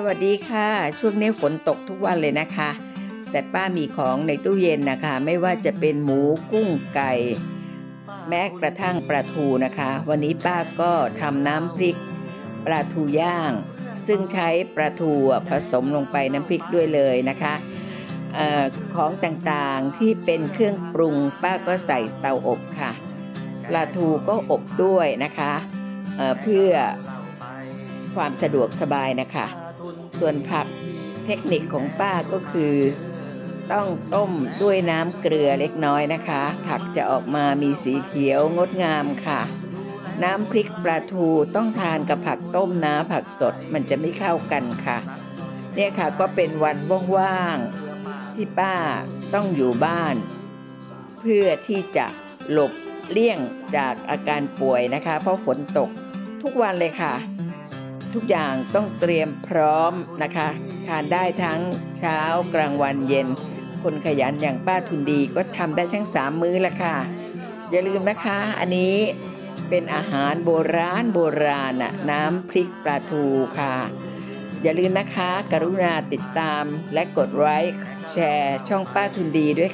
สวัสดีค่ะ ช่วงนี้ฝนตกทุกวันเลยนะคะ แต่ป้ามีของในตู้เย็นนะคะ ไม่ว่าจะเป็นหมูกุ้งไก่ แม้กระทั่งปลาทูนะคะ วันนี้ป้าก็ทำน้ำพริกปลาทูย่าง ซึ่งใช้ปลาทูผสมลงไปน้ำพริกด้วยเลยนะคะอของต่างๆที่เป็นเครื่องปรุงป้าก็ใส่เตาอบค่ะ ปลาทูก็อบด้วยนะคะเเพื่อความสะดวกสบายนะคะ ส่วนผักเทคนิคของป้าก็คือ ต้องต้มด้วยน้ำเกลือเล็กน้อยนะคะ ผักจะออกมามีสีเขียวงดงามค่ะ น้ำพริกปลาทูต้องทานกับผักต้มนะผักสดมันจะไม่เข้ากันค่ะ เนี่ยค่ะก็เป็นวันว่างๆที่ป้าต้องอยู่บ้าน เพื่อที่จะหลบเลี่ยงจากอาการป่วยนะคะ เพราะฝนตกทุกวันเลยค่ะ ทุกอย่างต้องเตรียมพร้อมนะคะ ทานได้ทั้งเช้ากลางวันเย็น คนขยันอย่างป้าทุนดีก็ทำได้ทั้งสามมื้อละค่ะ อย่าลืมนะคะ อันนี้เป็นอาหารโบราณโบราณน่ะน้ำพริกปลาทูค่ะ อย่าลืมนะคะ กรุณาติดตามและกดไลค์แชร์ช่องป้าทุนดีด้วย